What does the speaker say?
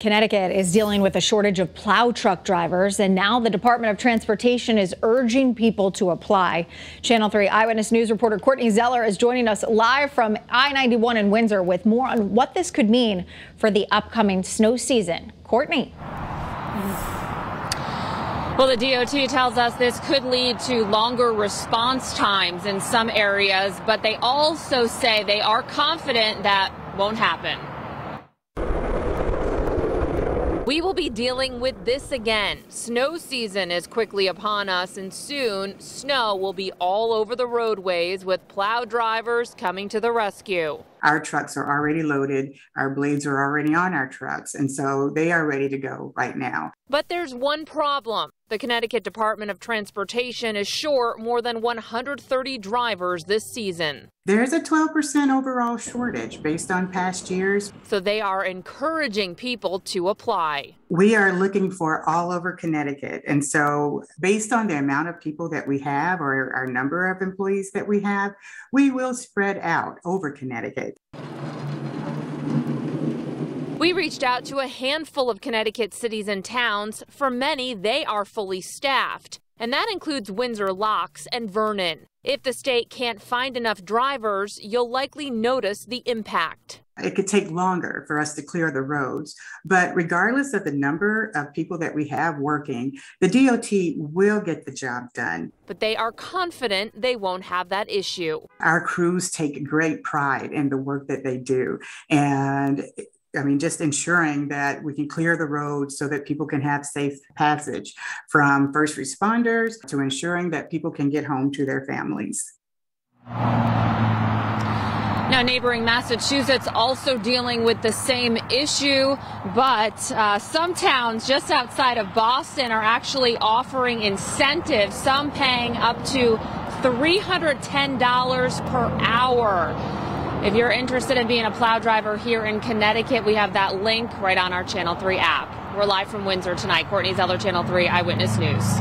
Connecticut is dealing with a shortage of plow truck drivers, and now the Department of Transportation is urging people to apply. Channel 3 Eyewitness News reporter Courtney Zeller is joining us live from I 91 in Windsor with more on what this could mean for the upcoming snow season. Courtney. Well, the DOT tells us this could lead to longer response times in some areas, but they also say they are confident that won't happen. We will be dealing with this again. Snow season is quickly upon us, and soon snow will be all over the roadways with plow drivers coming to the rescue. Our trucks are already loaded, our blades are already on our trucks, and so they are ready to go right now. But there's one problem. The Connecticut Department of Transportation is short more than 130 drivers this season. There's a 12% overall shortage based on past years. So they are encouraging people to apply. We are looking for all over Connecticut. And so, based on the amount of people that we have or our number of employees that we have, we will spread out over Connecticut. We reached out to a handful of Connecticut cities and towns. For many, they are fully staffed, and that includes Windsor Locks and Vernon. If the state can't find enough drivers, you'll likely notice the impact. It could take longer for us to clear the roads, but regardless of the number of people that we have working, the DOT will get the job done. But they are confident they won't have that issue. Our crews take great pride in the work that they do, and I mean, just ensuring that we can clear the roads so that people can have safe passage from first responders to ensuring that people can get home to their families. Now, neighboring Massachusetts also dealing with the same issue, but uh, some towns just outside of Boston are actually offering incentives, some paying up to $310 per hour. If you're interested in being a plow driver here in Connecticut, we have that link right on our Channel 3 app. We're live from Windsor tonight. Courtney Zeller, Channel 3 Eyewitness News.